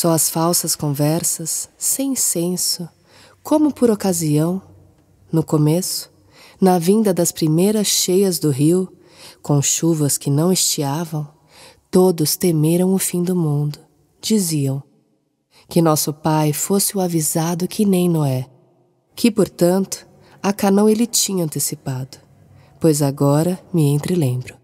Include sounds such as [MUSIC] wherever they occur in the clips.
Só as falsas conversas, sem senso, como por ocasião, no começo, na vinda das primeiras cheias do rio, com chuvas que não estiavam, todos temeram o fim do mundo. Diziam que nosso pai fosse o avisado que nem Noé, que, portanto, a Canão ele tinha antecipado, pois agora me entrelembro.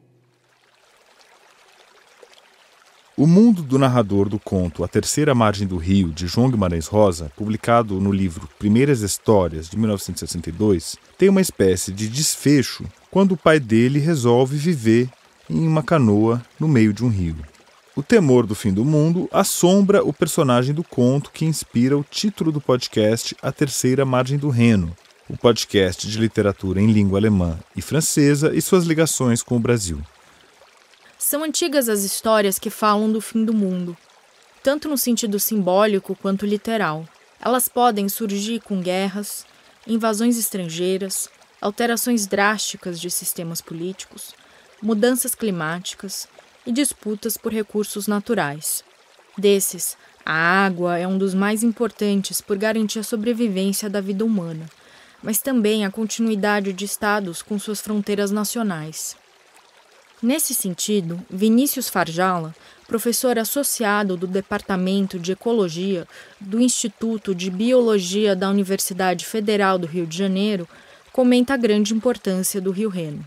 O mundo do narrador do conto A Terceira Margem do Rio, de João Guimarães Rosa, publicado no livro Primeiras Histórias, de 1962, tem uma espécie de desfecho quando o pai dele resolve viver em uma canoa no meio de um rio. O temor do fim do mundo assombra o personagem do conto que inspira o título do podcast A Terceira Margem do Reno, o podcast de literatura em língua alemã e francesa e suas ligações com o Brasil. São antigas as histórias que falam do fim do mundo, tanto no sentido simbólico quanto literal. Elas podem surgir com guerras, invasões estrangeiras, alterações drásticas de sistemas políticos, mudanças climáticas e disputas por recursos naturais. Desses, a água é um dos mais importantes por garantir a sobrevivência da vida humana, mas também a continuidade de estados com suas fronteiras nacionais. Nesse sentido, Vinícius Farjala, professor associado do Departamento de Ecologia do Instituto de Biologia da Universidade Federal do Rio de Janeiro, comenta a grande importância do Rio Reno.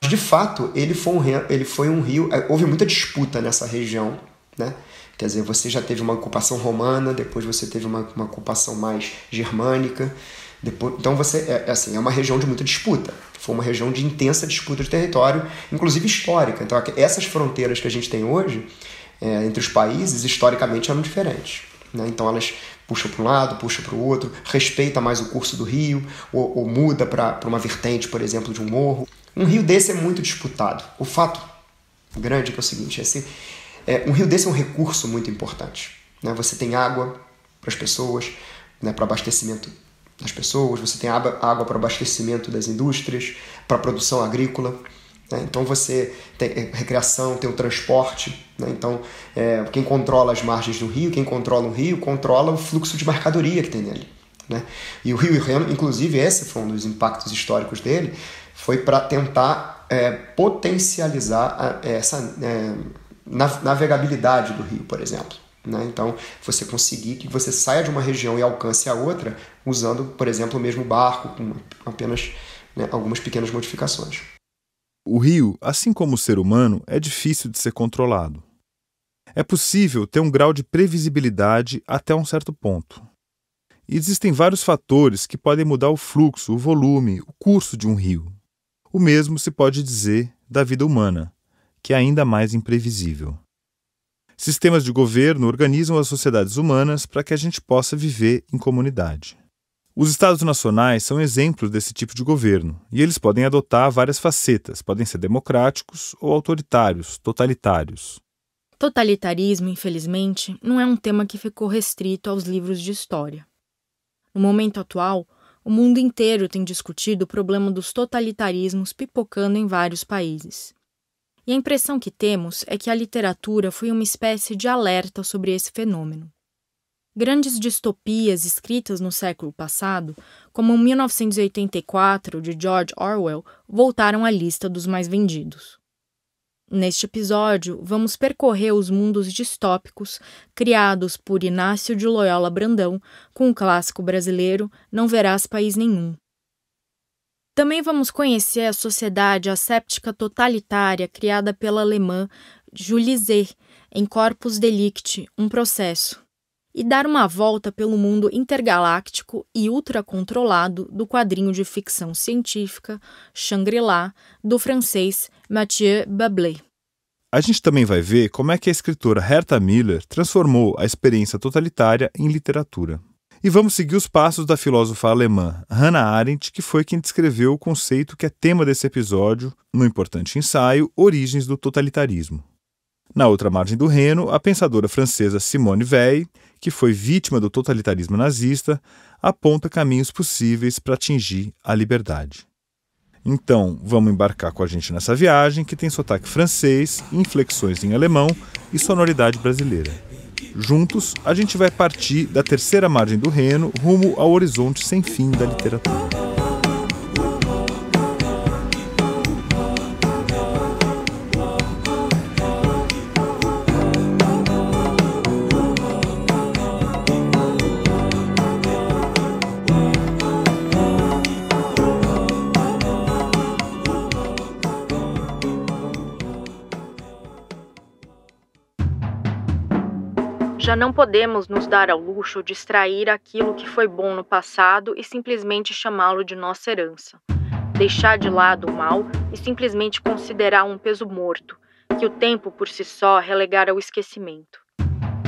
De fato, ele foi um, ele foi um rio. É, houve muita disputa nessa região, né? Quer dizer, você já teve uma ocupação romana, depois você teve uma, uma ocupação mais germânica. Depois, então você é, é, assim, é uma região de muita disputa. Foi uma região de intensa disputa de território, inclusive histórica. Então essas fronteiras que a gente tem hoje é, entre os países historicamente eram diferentes. Né? Então elas puxam para um lado, puxam para o outro, respeita mais o curso do rio ou, ou muda para uma vertente, por exemplo, de um morro. Um rio desse é muito disputado. O fato grande é, é o seguinte: assim, é, um rio desse é um recurso muito importante. Né? Você tem água para as pessoas, né, para abastecimento das pessoas, você tem água, para abastecimento das indústrias, para a produção agrícola. Né? Então você tem é, recreação, tem o transporte. Né? Então é, quem controla as margens do rio, quem controla o rio, controla o fluxo de mercadoria que tem nele. Né? E o Rio Reno, inclusive, esse foi um dos impactos históricos dele, foi para tentar é, potencializar a, essa é, navegabilidade do rio, por exemplo. Né? Então, você conseguir que você saia de uma região e alcance a outra usando, por exemplo, o mesmo barco, com apenas né, algumas pequenas modificações. O rio, assim como o ser humano, é difícil de ser controlado. É possível ter um grau de previsibilidade até um certo ponto. E existem vários fatores que podem mudar o fluxo, o volume, o curso de um rio. O mesmo se pode dizer da vida humana, que é ainda mais imprevisível. Sistemas de governo organizam as sociedades humanas para que a gente possa viver em comunidade. Os Estados nacionais são exemplos desse tipo de governo, e eles podem adotar várias facetas, podem ser democráticos ou autoritários, totalitários. Totalitarismo, infelizmente, não é um tema que ficou restrito aos livros de história. No momento atual, o mundo inteiro tem discutido o problema dos totalitarismos pipocando em vários países. E a impressão que temos é que a literatura foi uma espécie de alerta sobre esse fenômeno. Grandes distopias escritas no século passado, como 1984 de George Orwell, voltaram à lista dos mais vendidos. Neste episódio, vamos percorrer os mundos distópicos criados por Inácio de Loyola Brandão com o clássico brasileiro Não Verás País Nenhum, também vamos conhecer a sociedade asséptica totalitária criada pela alemã Julie Zeh em Corpus Delicti, um processo, e dar uma volta pelo mundo intergaláctico e ultracontrolado do quadrinho de ficção científica Shangri-La, do francês Mathieu Bablé. A gente também vai ver como é que a escritora Herta Miller transformou a experiência totalitária em literatura. E vamos seguir os passos da filósofa alemã Hannah Arendt, que foi quem descreveu o conceito que é tema desse episódio no importante ensaio Origens do Totalitarismo. Na outra margem do Reno, a pensadora francesa Simone Weil, que foi vítima do totalitarismo nazista, aponta caminhos possíveis para atingir a liberdade. Então, vamos embarcar com a gente nessa viagem que tem sotaque francês, inflexões em alemão e sonoridade brasileira. Juntos, a gente vai partir da terceira margem do Reno rumo ao horizonte sem fim da literatura. Já não podemos nos dar ao luxo de extrair aquilo que foi bom no passado e simplesmente chamá-lo de nossa herança. Deixar de lado o mal e simplesmente considerar um peso morto, que o tempo por si só relegara ao esquecimento.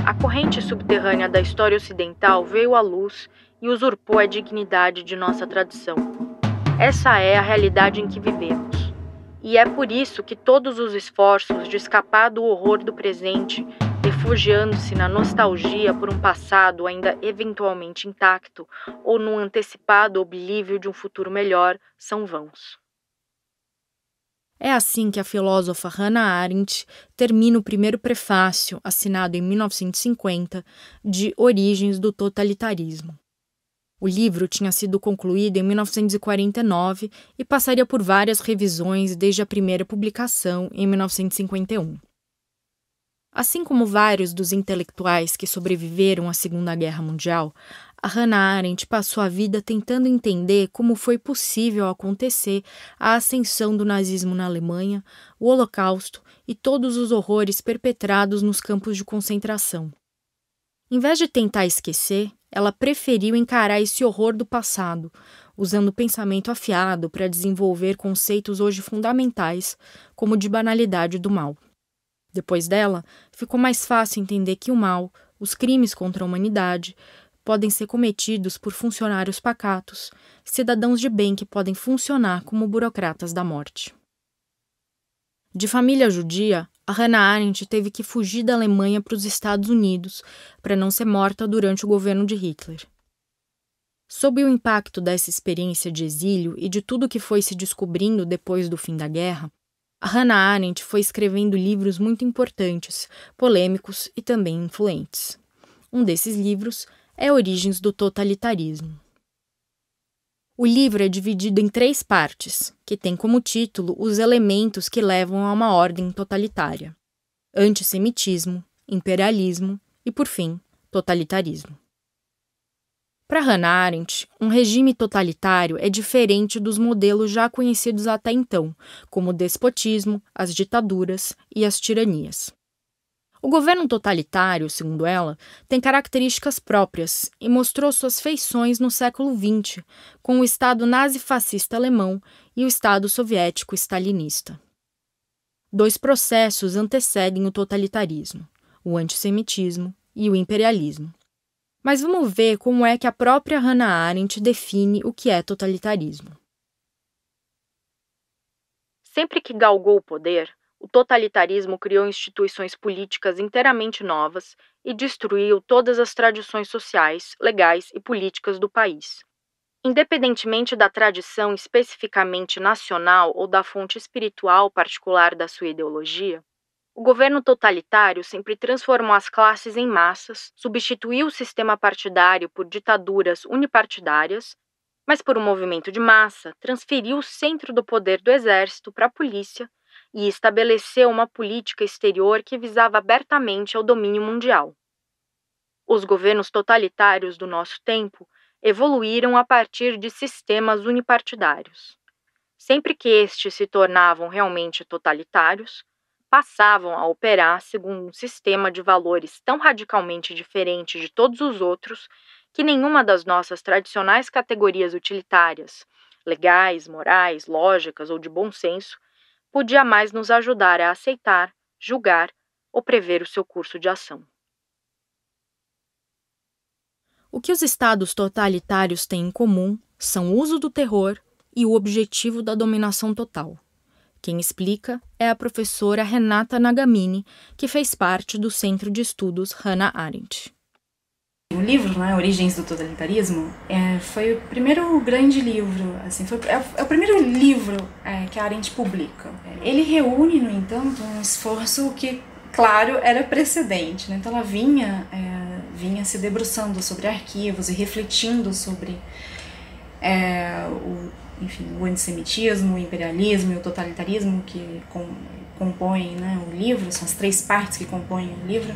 A corrente subterrânea da história ocidental veio à luz e usurpou a dignidade de nossa tradição. Essa é a realidade em que vivemos. E é por isso que todos os esforços de escapar do horror do presente refugiando-se na nostalgia por um passado ainda eventualmente intacto ou num antecipado oblívio de um futuro melhor, são vãos. É assim que a filósofa Hannah Arendt termina o primeiro prefácio, assinado em 1950, de Origens do Totalitarismo. O livro tinha sido concluído em 1949 e passaria por várias revisões desde a primeira publicação, em 1951. Assim como vários dos intelectuais que sobreviveram à Segunda Guerra Mundial, a Hannah Arendt passou a vida tentando entender como foi possível acontecer a ascensão do nazismo na Alemanha, o Holocausto e todos os horrores perpetrados nos campos de concentração. Em vez de tentar esquecer, ela preferiu encarar esse horror do passado, usando o pensamento afiado para desenvolver conceitos hoje fundamentais, como de banalidade do mal. Depois dela, ficou mais fácil entender que o mal, os crimes contra a humanidade, podem ser cometidos por funcionários pacatos, cidadãos de bem que podem funcionar como burocratas da morte. De família judia, a Hannah Arendt teve que fugir da Alemanha para os Estados Unidos para não ser morta durante o governo de Hitler. Sob o impacto dessa experiência de exílio e de tudo que foi se descobrindo depois do fim da guerra, Hannah Arendt foi escrevendo livros muito importantes, polêmicos e também influentes. Um desses livros é Origens do Totalitarismo. O livro é dividido em três partes, que têm como título os elementos que levam a uma ordem totalitária: antissemitismo, imperialismo e, por fim, totalitarismo. Para Hannah Arendt, um regime totalitário é diferente dos modelos já conhecidos até então, como o despotismo, as ditaduras e as tiranias. O governo totalitário, segundo ela, tem características próprias e mostrou suas feições no século XX, com o Estado nazi-fascista alemão e o Estado soviético stalinista. Dois processos antecedem o totalitarismo: o antissemitismo e o imperialismo. Mas vamos ver como é que a própria Hannah Arendt define o que é totalitarismo. Sempre que galgou o poder, o totalitarismo criou instituições políticas inteiramente novas e destruiu todas as tradições sociais, legais e políticas do país. Independentemente da tradição especificamente nacional ou da fonte espiritual particular da sua ideologia, o governo totalitário sempre transformou as classes em massas, substituiu o sistema partidário por ditaduras unipartidárias, mas por um movimento de massa, transferiu o centro do poder do exército para a polícia e estabeleceu uma política exterior que visava abertamente ao domínio mundial. Os governos totalitários do nosso tempo evoluíram a partir de sistemas unipartidários. Sempre que estes se tornavam realmente totalitários, passavam a operar segundo um sistema de valores tão radicalmente diferente de todos os outros que nenhuma das nossas tradicionais categorias utilitárias, legais, morais, lógicas ou de bom senso, podia mais nos ajudar a aceitar, julgar ou prever o seu curso de ação. O que os estados totalitários têm em comum são o uso do terror e o objetivo da dominação total. Quem explica é a professora Renata Nagamini, que fez parte do Centro de Estudos Hannah Arendt. O livro, né, Origens do Totalitarismo, é, foi o primeiro grande livro, assim, foi, é, é o primeiro livro é, que a Arendt publica. Ele reúne, no entanto, um esforço que claro, era precedente. Né? Então ela vinha, é, vinha se debruçando sobre arquivos e refletindo sobre é, o, enfim, o antissemitismo, o imperialismo e o totalitarismo que com, compõem né, o livro, são as três partes que compõem o livro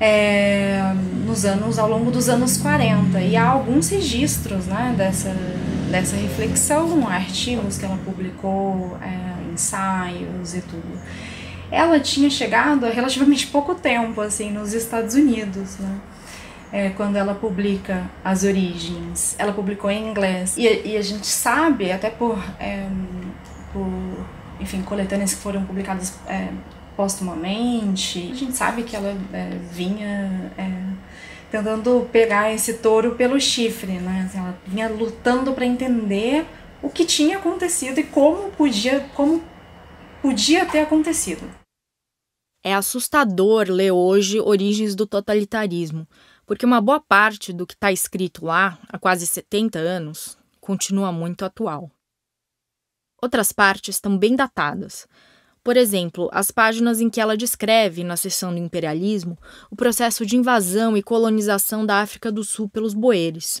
é, nos anos, ao longo dos anos 40. E há alguns registros né, dessa, dessa reflexão, artigos que ela publicou, é, ensaios e tudo. Ela tinha chegado há relativamente pouco tempo assim nos Estados Unidos, né? É, quando ela publica As Origens. Ela publicou em inglês. E, e a gente sabe, até por, é, por enfim, coletâneas que foram publicadas é, postumamente. A gente sabe que ela é, vinha é, tentando pegar esse touro pelo chifre, né? Ela vinha lutando para entender o que tinha acontecido e como podia, como podia ter acontecido. É assustador ler hoje Origens do Totalitarismo, porque uma boa parte do que está escrito lá, há quase 70 anos, continua muito atual. Outras partes estão bem datadas, por exemplo, as páginas em que ela descreve, na seção do imperialismo, o processo de invasão e colonização da África do Sul pelos boeres.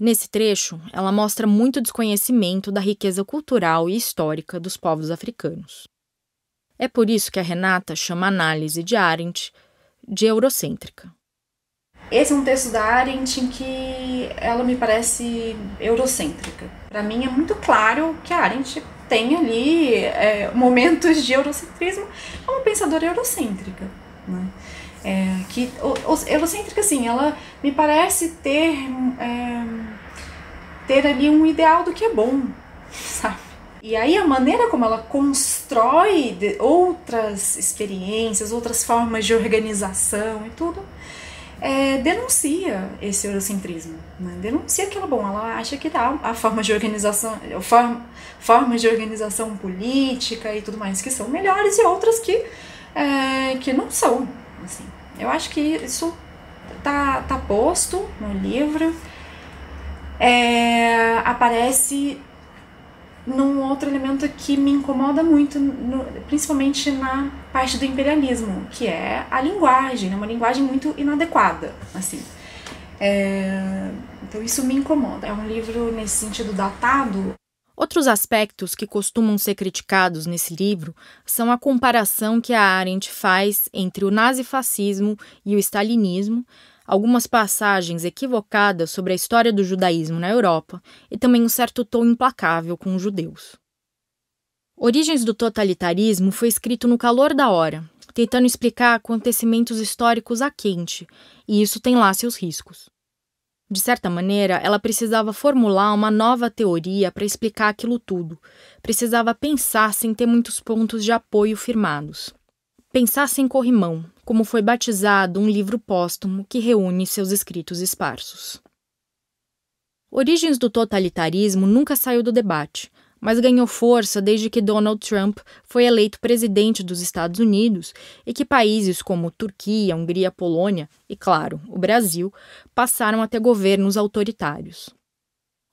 Nesse trecho, ela mostra muito desconhecimento da riqueza cultural e histórica dos povos africanos. É por isso que a Renata chama a análise de Arendt de eurocêntrica. Esse é um texto da Arendt em que ela me parece eurocêntrica. Para mim é muito claro que a Arendt tem ali é, momentos de eurocentrismo, é uma pensadora eurocêntrica. Né? É, que, o, o, eurocêntrica, assim, ela me parece ter, é, ter ali um ideal do que é bom, sabe? E aí a maneira como ela constrói outras experiências, outras formas de organização e tudo, é, denuncia esse eurocentrismo. Né? Denuncia aquilo bom, ela acha que tá a forma de organização, forma, formas de organização política e tudo mais que são melhores e outras que, é, que não são. Assim. Eu acho que isso tá, tá posto no livro. É, aparece num outro elemento que me incomoda muito, no, principalmente na parte do imperialismo, que é a linguagem, né? uma linguagem muito inadequada, assim. É, então isso me incomoda. É um livro nesse sentido datado. Outros aspectos que costumam ser criticados nesse livro são a comparação que a Arendt faz entre o nazifascismo e o stalinismo, algumas passagens equivocadas sobre a história do judaísmo na Europa e também um certo tom implacável com os judeus. Origens do Totalitarismo foi escrito no calor da hora, tentando explicar acontecimentos históricos a quente, e isso tem lá seus riscos. De certa maneira, ela precisava formular uma nova teoria para explicar aquilo tudo, precisava pensar sem ter muitos pontos de apoio firmados. Pensar sem corrimão, como foi batizado um livro póstumo que reúne seus escritos esparsos. Origens do totalitarismo nunca saiu do debate, mas ganhou força desde que Donald Trump foi eleito presidente dos Estados Unidos e que países como Turquia, Hungria, Polônia e, claro, o Brasil passaram a ter governos autoritários.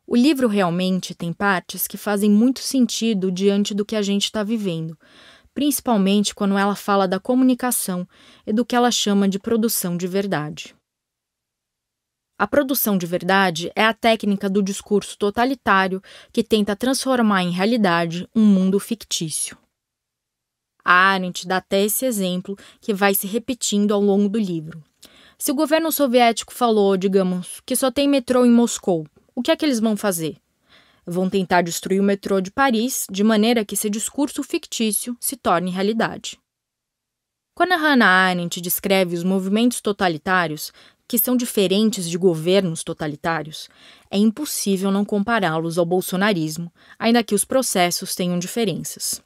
O livro realmente tem partes que fazem muito sentido diante do que a gente está vivendo, principalmente quando ela fala da comunicação e do que ela chama de produção de verdade. A produção de verdade é a técnica do discurso totalitário que tenta transformar em realidade um mundo fictício. A Arendt dá até esse exemplo que vai se repetindo ao longo do livro. Se o governo soviético falou, digamos, que só tem metrô em Moscou, o que é que eles vão fazer? Vão tentar destruir o metrô de Paris de maneira que esse discurso fictício se torne realidade. Quando a Hannah Arendt descreve os movimentos totalitários, que são diferentes de governos totalitários, é impossível não compará-los ao bolsonarismo, ainda que os processos tenham diferenças.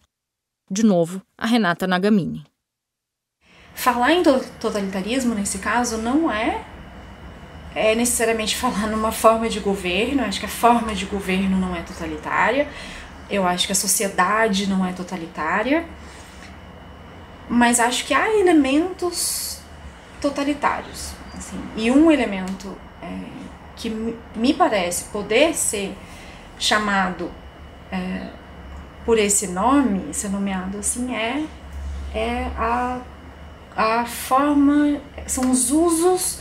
De novo, a Renata Nagamini. Falar em totalitarismo, nesse caso, não é é necessariamente falar numa forma de governo, acho que a forma de governo não é totalitária, eu acho que a sociedade não é totalitária, mas acho que há elementos totalitários. Assim, e um elemento é, que me parece poder ser chamado é, por esse nome, ser nomeado assim, é, é a a forma, são os usos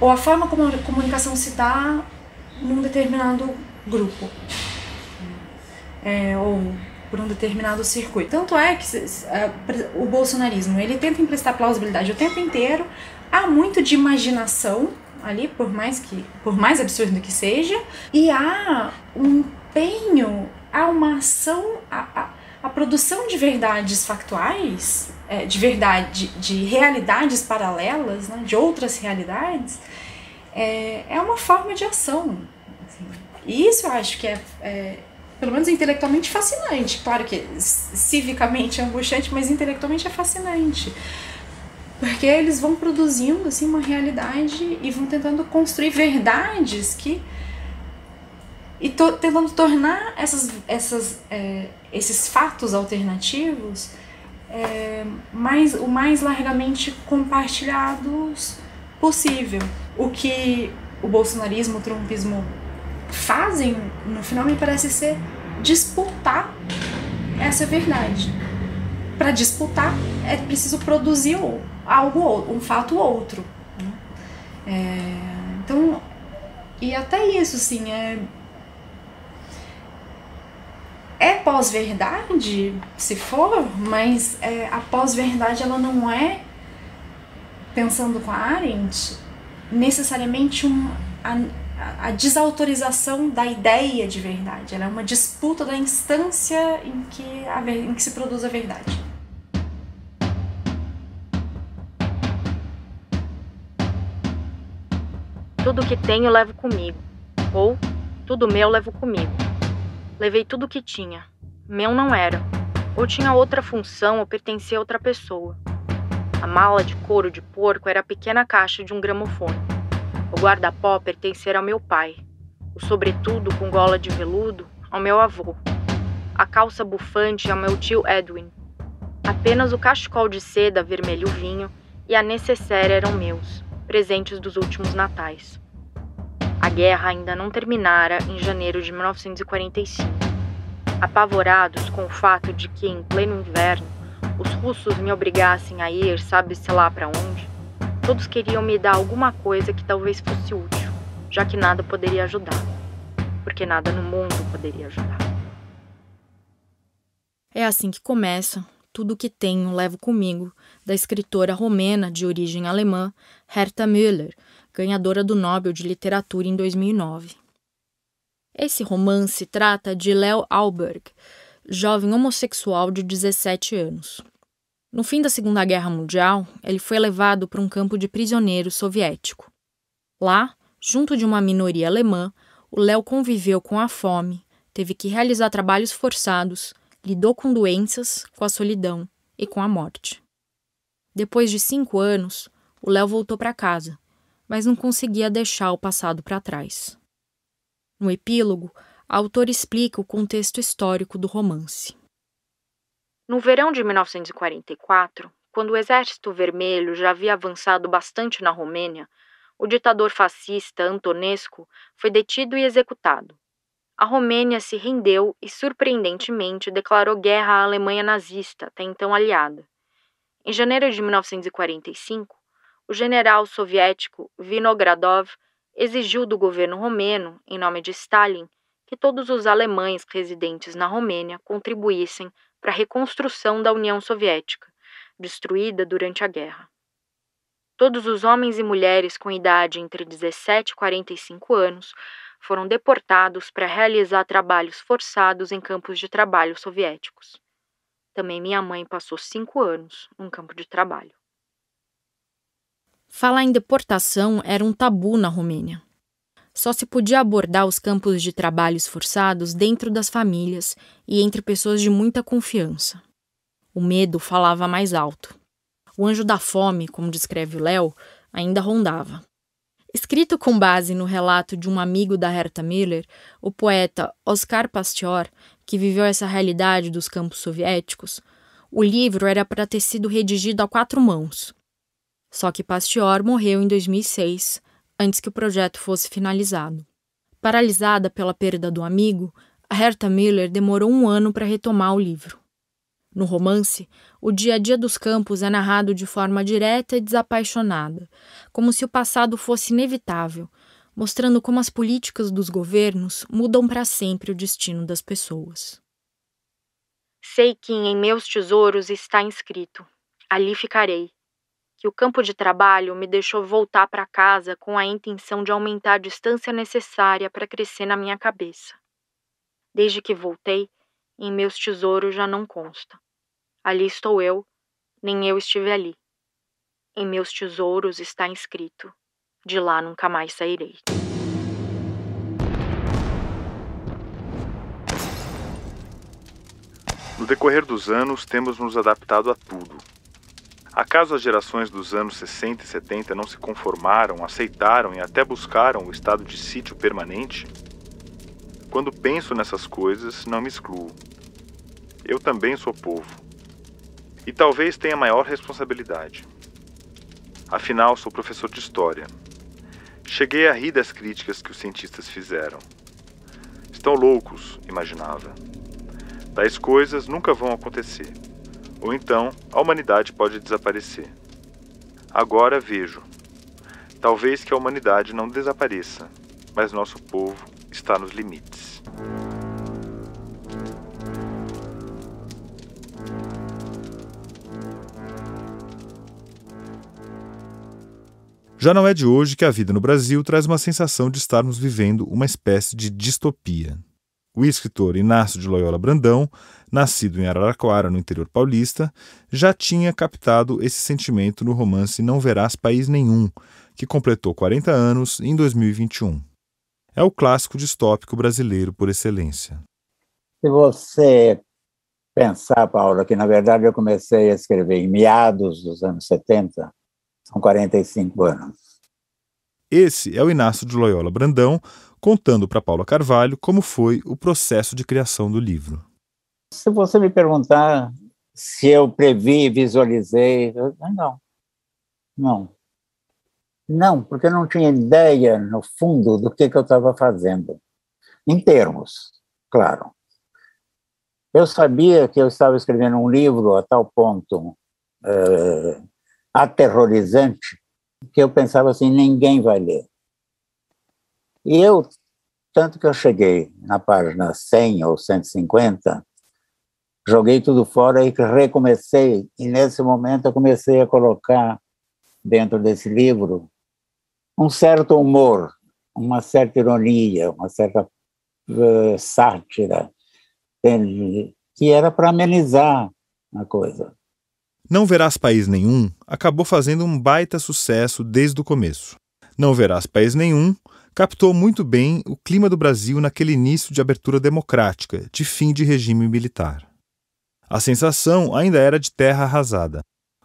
ou a forma como a comunicação se dá num determinado grupo. É, ou por um determinado circuito. Tanto é que o bolsonarismo ele tenta emprestar plausibilidade o tempo inteiro, há muito de imaginação ali, por mais que por mais absurdo que seja, e há um empenho, há uma ação, a, a, a produção de verdades factuais, é, de verdade, de realidades paralelas, né, de outras realidades, é, é uma forma de ação. Assim. E isso eu acho que é, é pelo menos intelectualmente fascinante. Claro que civicamente é angustiante, mas intelectualmente é fascinante. Porque eles vão produzindo assim uma realidade e vão tentando construir verdades que e to, tentando tornar essas, essas, é, esses fatos alternativos é, mais, o mais largamente compartilhados possível. O que o bolsonarismo, o trumpismo fazem, no final, me parece ser disputar essa verdade. Para disputar, é preciso produzir algo, um fato outro. Né? É, então, e até isso, assim, é. É pós-verdade, se for, mas é, a pós-verdade ela não é, pensando com a Arendt, necessariamente um, a, a desautorização da ideia de verdade. Ela é uma disputa da instância em que, a, em que se produz a verdade. Tudo que tenho levo comigo, ou tudo meu levo comigo. Levei tudo que tinha. Meu não era, ou tinha outra função ou pertencia a outra pessoa. A mala de couro de porco era a pequena caixa de um gramofone. O guarda-pó pertencera ao meu pai, o sobretudo com gola de veludo ao meu avô, a calça bufante ao meu tio Edwin. Apenas o cachecol de seda vermelho vinho e a necessaire eram meus, presentes dos últimos natais. A guerra ainda não terminara em janeiro de 1945. Apavorados com o fato de que, em pleno inverno, os russos me obrigassem a ir, sabe-se lá para onde, Todos queriam me dar alguma coisa que talvez fosse útil, já que nada poderia ajudar. Porque nada no mundo poderia ajudar. É assim que começa Tudo o que tenho levo comigo, da escritora romena de origem alemã Herta Müller, ganhadora do Nobel de Literatura em 2009. Esse romance trata de Leo Alberg, jovem homossexual de 17 anos. No fim da Segunda Guerra Mundial, ele foi levado para um campo de prisioneiros soviético. Lá, junto de uma minoria alemã, o Léo conviveu com a fome, teve que realizar trabalhos forçados, lidou com doenças, com a solidão e com a morte. Depois de cinco anos, o Léo voltou para casa, mas não conseguia deixar o passado para trás. No epílogo, a autora explica o contexto histórico do romance. No verão de 1944, quando o Exército Vermelho já havia avançado bastante na Romênia, o ditador fascista Antonescu foi detido e executado. A Romênia se rendeu e, surpreendentemente, declarou guerra à Alemanha nazista, até então aliada. Em janeiro de 1945, o general soviético Vinogradov exigiu do governo romeno, em nome de Stalin, que todos os alemães residentes na Romênia contribuíssem para a reconstrução da União Soviética, destruída durante a guerra. Todos os homens e mulheres com idade entre 17 e 45 anos foram deportados para realizar trabalhos forçados em campos de trabalho soviéticos. Também minha mãe passou cinco anos num campo de trabalho. Falar em deportação era um tabu na Romênia. Só se podia abordar os campos de trabalhos forçados dentro das famílias e entre pessoas de muita confiança. O medo falava mais alto. O anjo da fome, como descreve o Léo, ainda rondava. Escrito com base no relato de um amigo da Herta Miller, o poeta Oscar Pastior, que viveu essa realidade dos campos soviéticos, o livro era para ter sido redigido a quatro mãos. Só que Pastior morreu em 2006, antes que o projeto fosse finalizado. Paralisada pela perda do amigo, a Herta Miller demorou um ano para retomar o livro. No romance, o dia a dia dos campos é narrado de forma direta e desapaixonada, como se o passado fosse inevitável, mostrando como as políticas dos governos mudam para sempre o destino das pessoas. Sei que em meus tesouros está inscrito: ali ficarei. Que o campo de trabalho me deixou voltar para casa com a intenção de aumentar a distância necessária para crescer na minha cabeça. Desde que voltei, em meus tesouros já não consta. Ali estou eu, nem eu estive ali. Em meus tesouros está inscrito: de lá nunca mais sairei. No decorrer dos anos, temos nos adaptado a tudo. Acaso as gerações dos anos 60 e 70 não se conformaram, aceitaram e até buscaram o estado de sítio permanente? Quando penso nessas coisas, não me excluo. Eu também sou povo. E talvez tenha maior responsabilidade. Afinal, sou professor de história. Cheguei a rir das críticas que os cientistas fizeram. Estão loucos, imaginava. Tais coisas nunca vão acontecer. Ou então, a humanidade pode desaparecer. Agora vejo. Talvez que a humanidade não desapareça, mas nosso povo está nos limites. Já não é de hoje que a vida no Brasil traz uma sensação de estarmos vivendo uma espécie de distopia. O escritor Inácio de Loyola Brandão, nascido em Araraquara, no interior paulista, já tinha captado esse sentimento no romance Não Verás País Nenhum, que completou 40 anos em 2021. É o clássico distópico brasileiro por excelência. Se você pensar, Paulo, que na verdade eu comecei a escrever em meados dos anos 70, são 45 anos. Esse é o Inácio de Loyola Brandão contando para Paula Carvalho como foi o processo de criação do livro. Se você me perguntar se eu previ, visualizei, eu, não. Não. Não, porque eu não tinha ideia, no fundo, do que, que eu estava fazendo. Em termos, claro. Eu sabia que eu estava escrevendo um livro a tal ponto uh, aterrorizante que eu pensava assim, ninguém vai ler. E eu, tanto que eu cheguei na página 100 ou 150, joguei tudo fora e recomecei, e nesse momento eu comecei a colocar dentro desse livro um certo humor, uma certa ironia, uma certa uh, sátira, que era para amenizar a coisa. Não Verás País Nenhum acabou fazendo um baita sucesso desde o começo. Não Verás País Nenhum captou muito bem o clima do Brasil naquele início de abertura democrática, de fim de regime militar. A sensação ainda era de terra arrasada.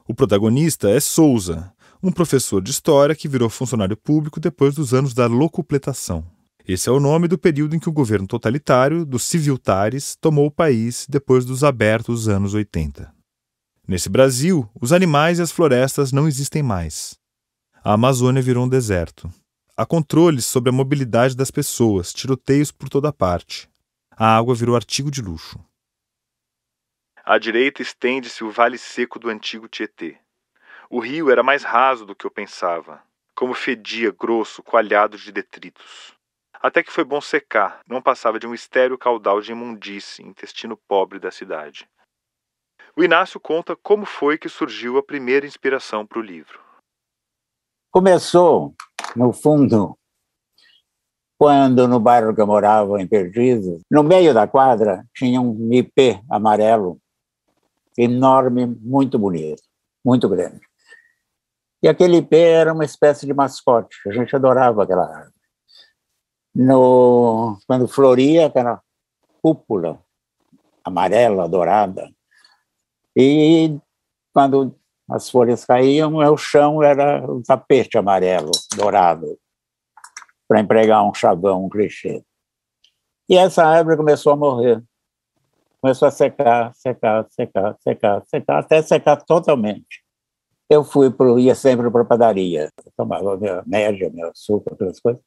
O protagonista é Souza, um professor de história que virou funcionário público depois dos anos da locupletação. Esse é o nome do período em que o governo totalitário dos civiltares tomou o país depois dos abertos anos 80. Nesse Brasil, os animais e as florestas não existem mais. A Amazônia virou um deserto. Há controles sobre a mobilidade das pessoas, tiroteios por toda parte. A água virou artigo de luxo. À direita estende-se o vale seco do antigo Tietê. O rio era mais raso do que eu pensava, como fedia grosso, coalhado de detritos. Até que foi bom secar, não passava de um estéreo caudal de imundície, intestino pobre da cidade. O Inácio conta como foi que surgiu a primeira inspiração para o livro. Começou, no fundo, quando no bairro que eu morava, em Perdizes, no meio da quadra tinha um ipê amarelo, enorme, muito bonito, muito grande. E aquele ipê era uma espécie de mascote, a gente adorava aquela árvore. No, quando floria, aquela cúpula amarela, dourada, e quando as folhas caíam, o chão era um tapete amarelo, dourado, para empregar um chavão, um clichê. E essa árvore começou a morrer. Começou a secar, secar, secar, secar, secar, até secar totalmente. Eu fui pro, ia sempre para a padaria, tomava minha média, meu açúcar, aquelas coisas.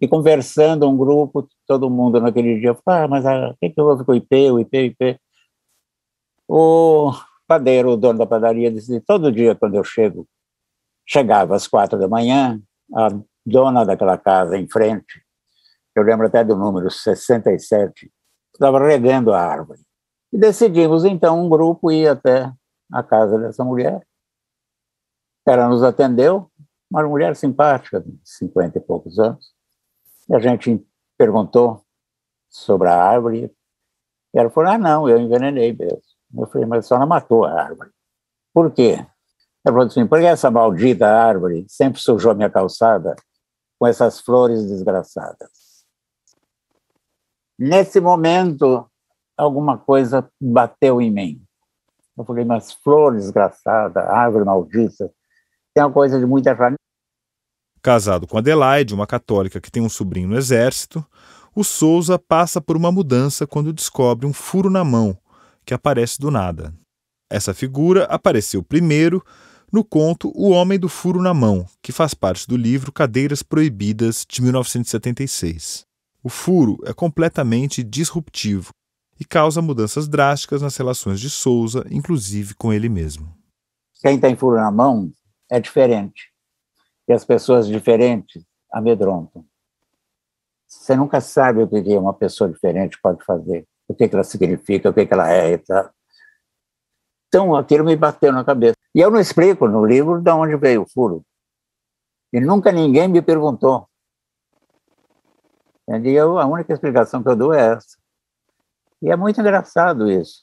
E conversando, um grupo, todo mundo naquele dia, falou, ah, mas o que, que houve com o IP, o IP, o IP? O padeiro, o dono da padaria, disse: todo dia quando eu chego, chegava às quatro da manhã, a dona daquela casa em frente, eu lembro até do número 67, estava regando a árvore. E decidimos, então, um grupo ir até a casa dessa mulher. Ela nos atendeu, uma mulher simpática, de 50 e poucos anos. E a gente perguntou sobre a árvore. E ela falou: Ah, não, eu envenenei mesmo. Eu falei: Mas a senhora matou a árvore. Por quê? Ela falou assim: Porque essa maldita árvore sempre sujou minha calçada com essas flores desgraçadas. Nesse momento, alguma coisa bateu em mim. Eu falei, mas flor desgraçada, árvore maldita, tem uma coisa de muito errado. Casado com Adelaide, uma católica que tem um sobrinho no exército, o Souza passa por uma mudança quando descobre um furo na mão, que aparece do nada. Essa figura apareceu primeiro no conto O Homem do Furo na Mão, que faz parte do livro Cadeiras Proibidas, de 1976. O furo é completamente disruptivo e causa mudanças drásticas nas relações de Souza, inclusive com ele mesmo. Quem tem furo na mão é diferente. E as pessoas diferentes amedrontam. Você nunca sabe o que uma pessoa diferente pode fazer, o que ela significa, o que ela é. Tá? Então, aquilo me bateu na cabeça. E eu não explico no livro de onde veio o furo. E nunca ninguém me perguntou. E eu, a única explicação que eu dou é essa. E é muito engraçado isso.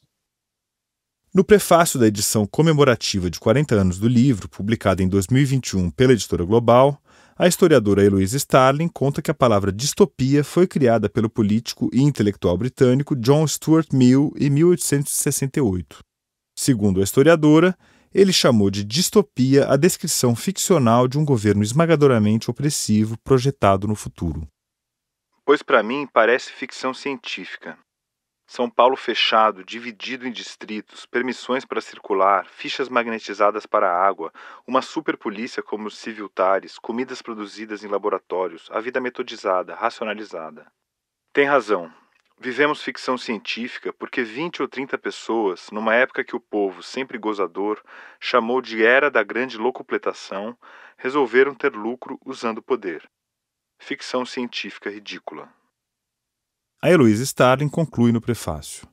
No prefácio da edição comemorativa de 40 anos do livro, publicada em 2021 pela editora Global, a historiadora Eloise Starling conta que a palavra distopia foi criada pelo político e intelectual britânico John Stuart Mill em 1868. Segundo a historiadora, ele chamou de distopia a descrição ficcional de um governo esmagadoramente opressivo projetado no futuro pois para mim parece ficção científica. São Paulo fechado, dividido em distritos, permissões para circular, fichas magnetizadas para a água, uma superpolícia como os civiltares, comidas produzidas em laboratórios, a vida metodizada, racionalizada. Tem razão. Vivemos ficção científica porque 20 ou 30 pessoas, numa época que o povo, sempre gozador, chamou de era da grande locupletação, resolveram ter lucro usando poder ficção científica ridícula. A Heloísa Starling conclui no prefácio.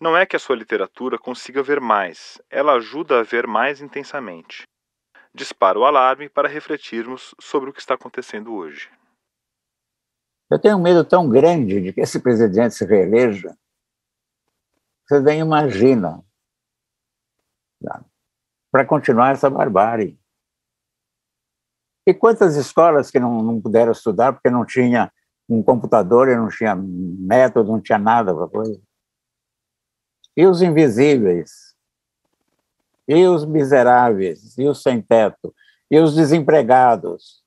Não é que a sua literatura consiga ver mais, ela ajuda a ver mais intensamente. Dispara o alarme para refletirmos sobre o que está acontecendo hoje. Eu tenho um medo tão grande de que esse presidente se reeleja. Você nem imagina. Para continuar essa barbárie. E quantas escolas que não, não puderam estudar porque não tinha um computador, não tinha método, não tinha nada para coisa. E os invisíveis, e os miseráveis, e os sem teto, e os desempregados,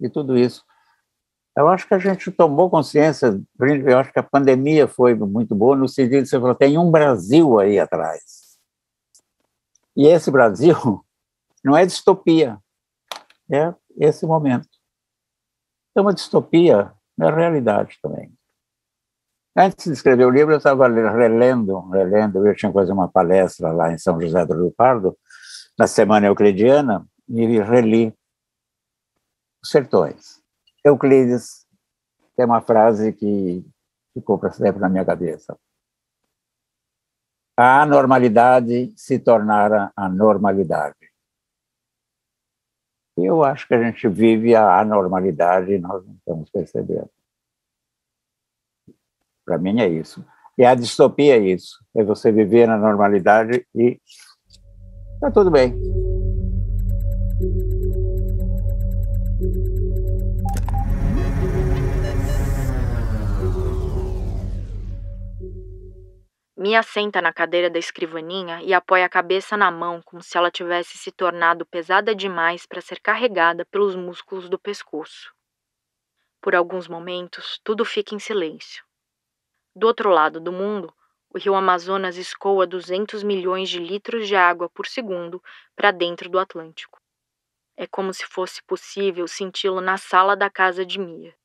e tudo isso. Eu acho que a gente tomou consciência, eu acho que a pandemia foi muito boa no sentido de você falou, tem um Brasil aí atrás. E esse Brasil [LAUGHS] não é distopia, é esse momento. É uma distopia na realidade também. Antes de escrever o livro, eu estava relendo, relendo, eu tinha que fazer uma palestra lá em São José do Rio Pardo, na Semana Euclidiana, e reli Os Sertões. Euclides tem uma frase que ficou para sempre na minha cabeça. A anormalidade se tornara a normalidade. Eu acho que a gente vive a anormalidade e nós não estamos percebendo. Para mim é isso. E a distopia é isso. É você viver na normalidade e está tudo bem. Mia senta na cadeira da escrivaninha e apoia a cabeça na mão, como se ela tivesse se tornado pesada demais para ser carregada pelos músculos do pescoço. Por alguns momentos, tudo fica em silêncio. Do outro lado do mundo, o rio Amazonas escoa 200 milhões de litros de água por segundo para dentro do Atlântico. É como se fosse possível senti-lo na sala da casa de Mia.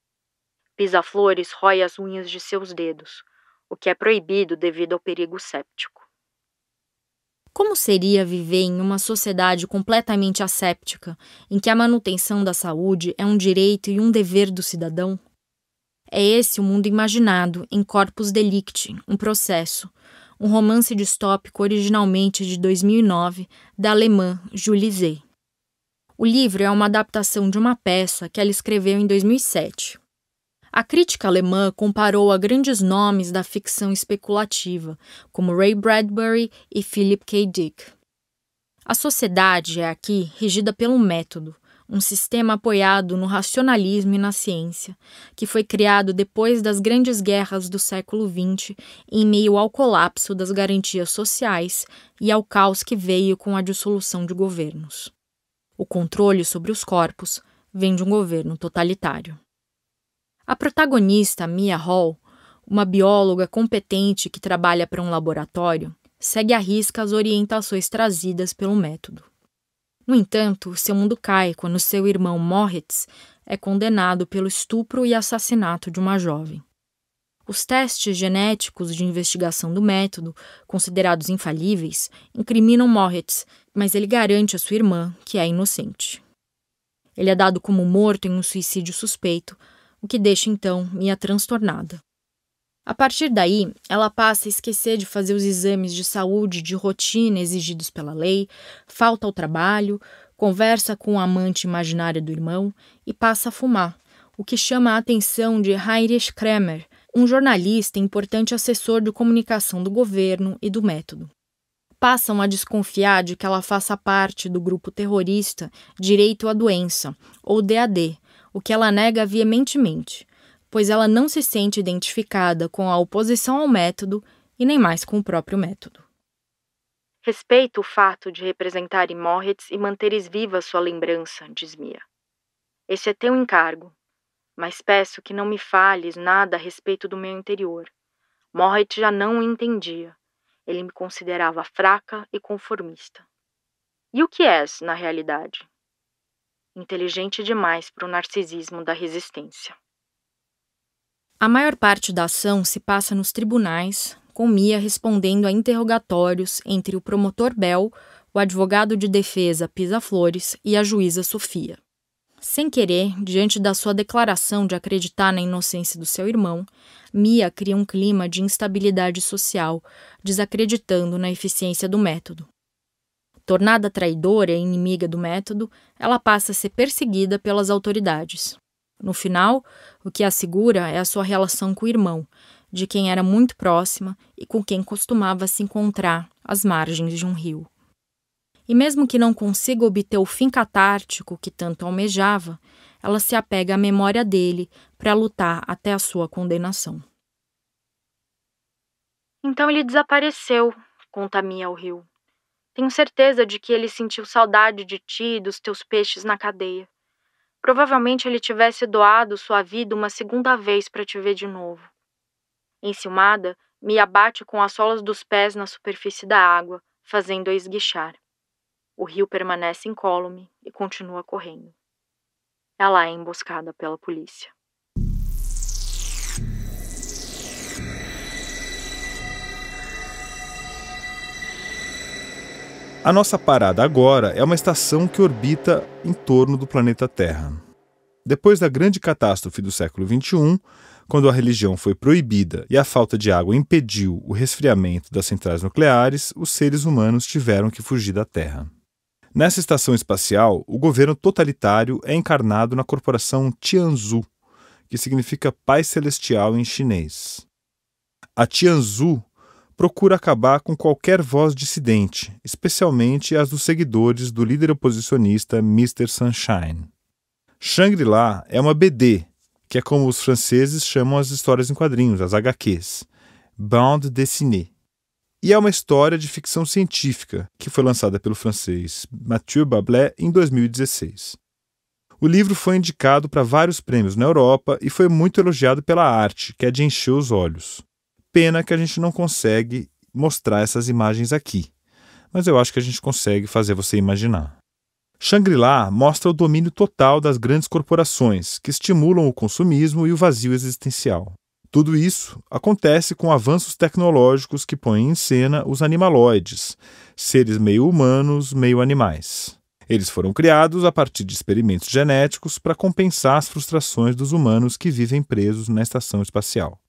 Pisa-flores rói as unhas de seus dedos, o que é proibido devido ao perigo séptico. Como seria viver em uma sociedade completamente asséptica, em que a manutenção da saúde é um direito e um dever do cidadão? É esse o mundo imaginado em Corpus Delicti, um processo, um romance distópico originalmente de 2009 da alemã Julie Zeh. O livro é uma adaptação de uma peça que ela escreveu em 2007. A crítica alemã comparou a grandes nomes da ficção especulativa, como Ray Bradbury e Philip K. Dick. A sociedade é aqui regida pelo método, um sistema apoiado no racionalismo e na ciência, que foi criado depois das grandes guerras do século XX, em meio ao colapso das garantias sociais e ao caos que veio com a dissolução de governos. O controle sobre os corpos vem de um governo totalitário. A protagonista, Mia Hall, uma bióloga competente que trabalha para um laboratório, segue à risca as orientações trazidas pelo método. No entanto, seu mundo cai quando seu irmão Moritz é condenado pelo estupro e assassinato de uma jovem. Os testes genéticos de investigação do método, considerados infalíveis, incriminam Moritz, mas ele garante a sua irmã que é inocente. Ele é dado como morto em um suicídio suspeito, o que deixa então Mia transtornada. A partir daí, ela passa a esquecer de fazer os exames de saúde de rotina exigidos pela lei, falta ao trabalho, conversa com a amante imaginária do irmão e passa a fumar, o que chama a atenção de Heinrich Kremer, um jornalista e importante assessor de comunicação do governo e do método. Passam a desconfiar de que ela faça parte do grupo terrorista Direito à Doença, ou DAD, o que ela nega veementemente, pois ela não se sente identificada com a oposição ao método e nem mais com o próprio método. Respeito o fato de representar Moritz e manteres viva sua lembrança, diz Mia. Esse é teu encargo, mas peço que não me fales nada a respeito do meu interior. Moritz já não o entendia. Ele me considerava fraca e conformista. E o que és, na realidade? Inteligente demais para o narcisismo da resistência. A maior parte da ação se passa nos tribunais, com Mia respondendo a interrogatórios entre o promotor Bell, o advogado de defesa Pisa Flores e a juíza Sofia. Sem querer, diante da sua declaração de acreditar na inocência do seu irmão, Mia cria um clima de instabilidade social, desacreditando na eficiência do método. Tornada traidora e inimiga do método, ela passa a ser perseguida pelas autoridades. No final, o que a segura é a sua relação com o irmão, de quem era muito próxima e com quem costumava se encontrar às margens de um rio. E mesmo que não consiga obter o fim catártico que tanto almejava, ela se apega à memória dele para lutar até a sua condenação. Então ele desapareceu, conta Mia ao rio. Tenho certeza de que ele sentiu saudade de ti e dos teus peixes na cadeia. Provavelmente ele tivesse doado sua vida uma segunda vez para te ver de novo. Enciumada, me abate com as solas dos pés na superfície da água, fazendo-a esguichar. O rio permanece incólume e continua correndo. Ela é emboscada pela polícia. A nossa parada agora é uma estação que orbita em torno do planeta Terra. Depois da grande catástrofe do século XXI, quando a religião foi proibida e a falta de água impediu o resfriamento das centrais nucleares, os seres humanos tiveram que fugir da Terra. Nessa estação espacial, o governo totalitário é encarnado na corporação Tianzhu, que significa Pai Celestial em chinês. A Tianzhu procura acabar com qualquer voz dissidente, especialmente as dos seguidores do líder oposicionista Mr. Sunshine. Shangri-La é uma BD, que é como os franceses chamam as histórias em quadrinhos, as HQs, bande dessinée. E é uma história de ficção científica que foi lançada pelo francês Mathieu Bablet em 2016. O livro foi indicado para vários prêmios na Europa e foi muito elogiado pela arte, que é de encher os olhos. Pena que a gente não consegue mostrar essas imagens aqui, mas eu acho que a gente consegue fazer você imaginar. Shangri-La mostra o domínio total das grandes corporações, que estimulam o consumismo e o vazio existencial. Tudo isso acontece com avanços tecnológicos que põem em cena os animaloides, seres meio humanos, meio animais. Eles foram criados a partir de experimentos genéticos para compensar as frustrações dos humanos que vivem presos na estação espacial.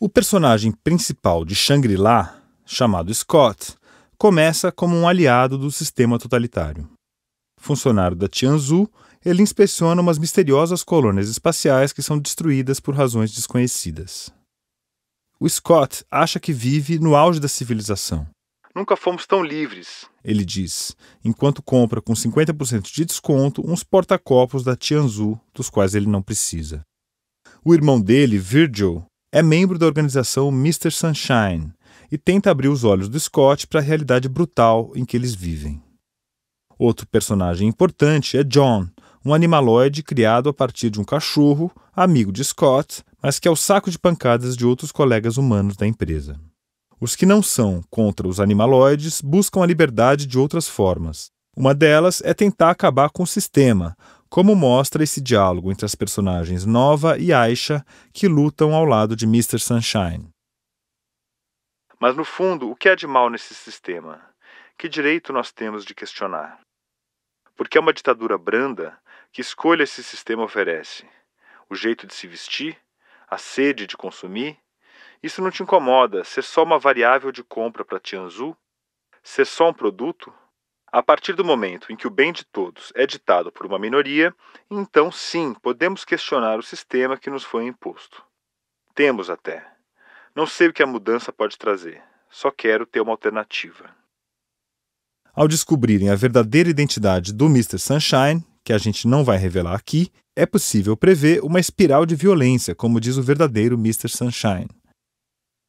O personagem principal de Shangri-La, chamado Scott, começa como um aliado do sistema totalitário. Funcionário da Tianzu, ele inspeciona umas misteriosas colônias espaciais que são destruídas por razões desconhecidas. O Scott acha que vive no auge da civilização. Nunca fomos tão livres, ele diz, enquanto compra com 50% de desconto uns porta-copos da Tianzu, dos quais ele não precisa. O irmão dele, Virgil, é membro da organização Mr. Sunshine e tenta abrir os olhos do Scott para a realidade brutal em que eles vivem. Outro personagem importante é John, um animaloide criado a partir de um cachorro, amigo de Scott, mas que é o saco de pancadas de outros colegas humanos da empresa. Os que não são contra os animaloides buscam a liberdade de outras formas. Uma delas é tentar acabar com o sistema, como mostra esse diálogo entre as personagens Nova e Aisha, que lutam ao lado de Mr. Sunshine. Mas no fundo, o que há de mal nesse sistema? Que direito nós temos de questionar? Porque é uma ditadura branda, que escolha esse sistema oferece? O jeito de se vestir? A sede de consumir? Isso não te incomoda ser só uma variável de compra para Tianzu? Ser só um produto? A partir do momento em que o bem de todos é ditado por uma minoria, então sim podemos questionar o sistema que nos foi imposto. Temos até. Não sei o que a mudança pode trazer, só quero ter uma alternativa. Ao descobrirem a verdadeira identidade do Mr. Sunshine, que a gente não vai revelar aqui, é possível prever uma espiral de violência, como diz o verdadeiro Mr. Sunshine.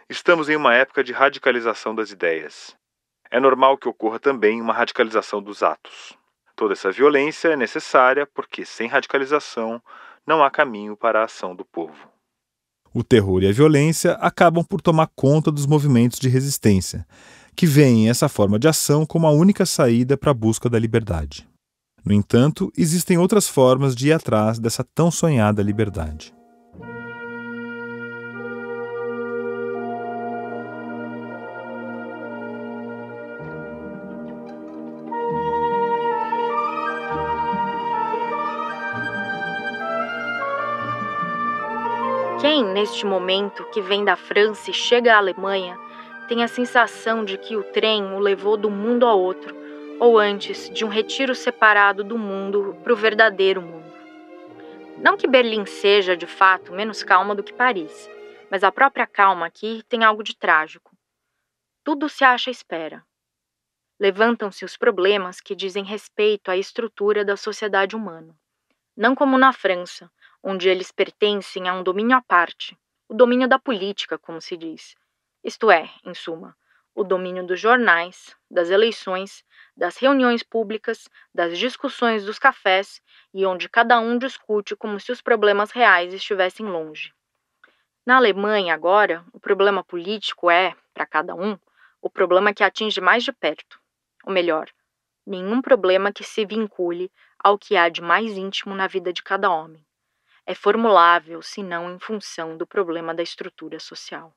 Estamos em uma época de radicalização das ideias é normal que ocorra também uma radicalização dos atos. Toda essa violência é necessária porque, sem radicalização, não há caminho para a ação do povo. O terror e a violência acabam por tomar conta dos movimentos de resistência, que veem essa forma de ação como a única saída para a busca da liberdade. No entanto, existem outras formas de ir atrás dessa tão sonhada liberdade. Quem, neste momento, que vem da França e chega à Alemanha, tem a sensação de que o trem o levou do mundo a outro, ou antes, de um retiro separado do mundo para o verdadeiro mundo. Não que Berlim seja, de fato, menos calma do que Paris, mas a própria calma aqui tem algo de trágico. Tudo se acha à espera. Levantam-se os problemas que dizem respeito à estrutura da sociedade humana. Não como na França, onde eles pertencem a um domínio à parte, o domínio da política, como se diz. Isto é, em suma, o domínio dos jornais, das eleições, das reuniões públicas, das discussões dos cafés e onde cada um discute como se os problemas reais estivessem longe. Na Alemanha, agora, o problema político é, para cada um, o problema que atinge mais de perto. Ou melhor, nenhum problema que se vincule ao que há de mais íntimo na vida de cada homem é formulável, senão em função do problema da estrutura social.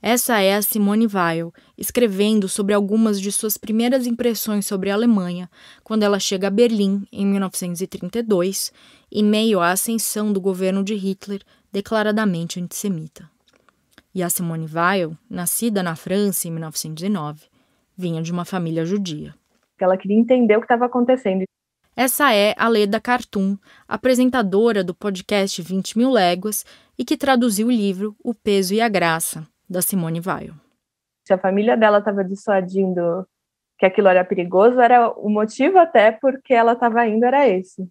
Essa é a Simone Weil, escrevendo sobre algumas de suas primeiras impressões sobre a Alemanha quando ela chega a Berlim em 1932, em meio à ascensão do governo de Hitler, declaradamente antissemita. E a Simone Weil, nascida na França em 1909, vinha de uma família judia. Ela queria entender o que estava acontecendo essa é a Leda Cartoon, apresentadora do podcast 20 Mil Léguas e que traduziu o livro O Peso e a Graça, da Simone Weil. Se a família dela estava dissuadindo que aquilo era perigoso, era o motivo até porque ela estava indo era esse.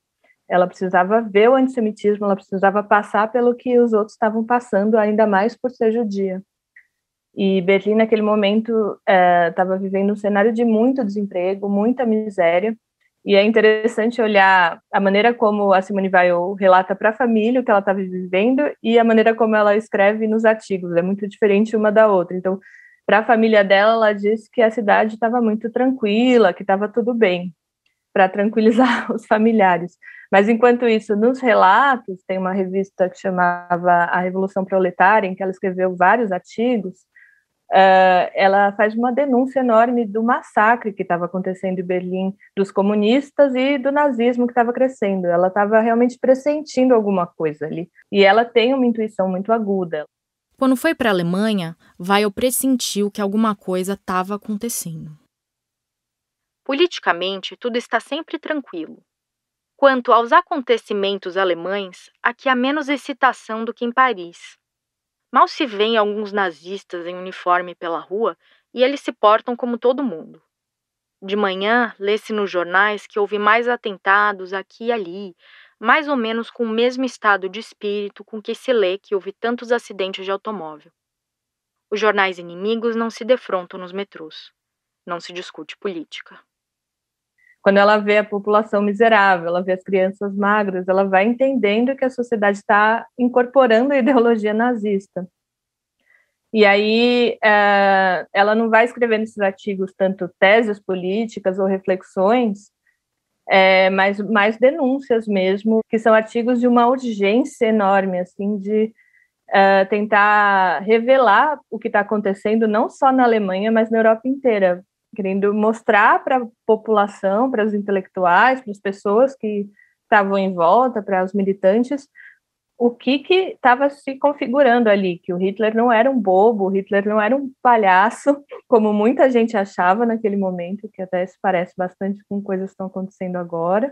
Ela precisava ver o antissemitismo, ela precisava passar pelo que os outros estavam passando, ainda mais por ser judia. E Berlim, naquele momento, estava é, vivendo um cenário de muito desemprego, muita miséria, e é interessante olhar a maneira como a Simone Weil relata para a família o que ela estava vivendo e a maneira como ela escreve nos artigos. É muito diferente uma da outra. Então, para a família dela, ela disse que a cidade estava muito tranquila, que estava tudo bem, para tranquilizar [LAUGHS] os familiares. Mas enquanto isso, nos relatos, tem uma revista que chamava A Revolução Proletária, em que ela escreveu vários artigos, uh, ela faz uma denúncia enorme do massacre que estava acontecendo em Berlim, dos comunistas e do nazismo que estava crescendo. Ela estava realmente pressentindo alguma coisa ali. E ela tem uma intuição muito aguda. Quando foi para a Alemanha, Weil pressentiu que alguma coisa estava acontecendo. Politicamente, tudo está sempre tranquilo. Quanto aos acontecimentos alemães, aqui há menos excitação do que em Paris. Mal se vêem alguns nazistas em uniforme pela rua e eles se portam como todo mundo. De manhã, lê-se nos jornais que houve mais atentados aqui e ali, mais ou menos com o mesmo estado de espírito com que se lê que houve tantos acidentes de automóvel. Os jornais inimigos não se defrontam nos metrôs. Não se discute política. Quando ela vê a população miserável, ela vê as crianças magras, ela vai entendendo que a sociedade está incorporando a ideologia nazista. E aí é, ela não vai escrever nesses artigos tanto teses políticas ou reflexões, é, mas mais denúncias mesmo, que são artigos de uma urgência enorme, assim, de é, tentar revelar o que está acontecendo não só na Alemanha, mas na Europa inteira, querendo mostrar para a população, para os intelectuais, para as pessoas que estavam em volta, para os militantes, o que estava se configurando ali, que o Hitler não era um bobo, o Hitler não era um palhaço, [LAUGHS] como muita gente achava naquele momento, que até se parece bastante com coisas que estão acontecendo agora.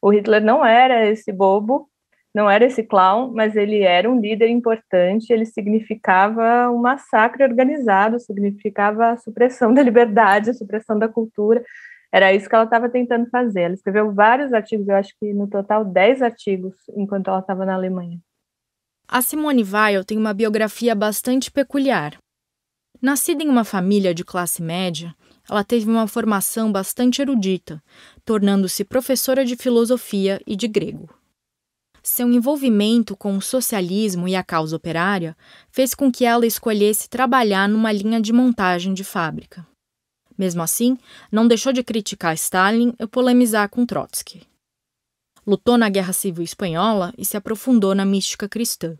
O Hitler não era esse bobo, não era esse clown, mas ele era um líder importante, ele significava um massacre organizado, significava a supressão [LAUGHS] da liberdade, a supressão da cultura. Era isso que ela estava tentando fazer. Ela escreveu vários artigos, eu acho que no total 10 artigos, enquanto ela estava na Alemanha. A Simone Weil tem uma biografia bastante peculiar. Nascida em uma família de classe média, ela teve uma formação bastante erudita, tornando-se professora de filosofia e de grego. Seu envolvimento com o socialismo e a causa operária fez com que ela escolhesse trabalhar numa linha de montagem de fábrica. Mesmo assim, não deixou de criticar Stalin e polemizar com Trotsky. Lutou na Guerra Civil Espanhola e se aprofundou na mística cristã.